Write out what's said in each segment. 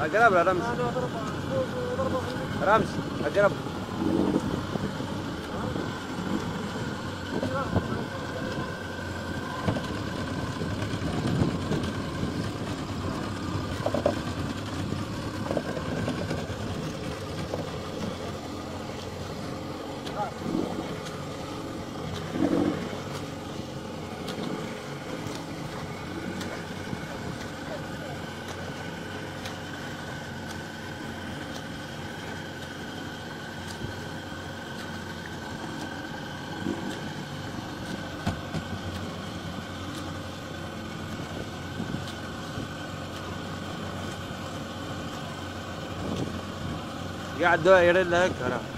اقرب له رمز رمز اقرب قاعد يرد لك. هرا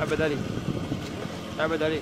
عبد علي عبد علي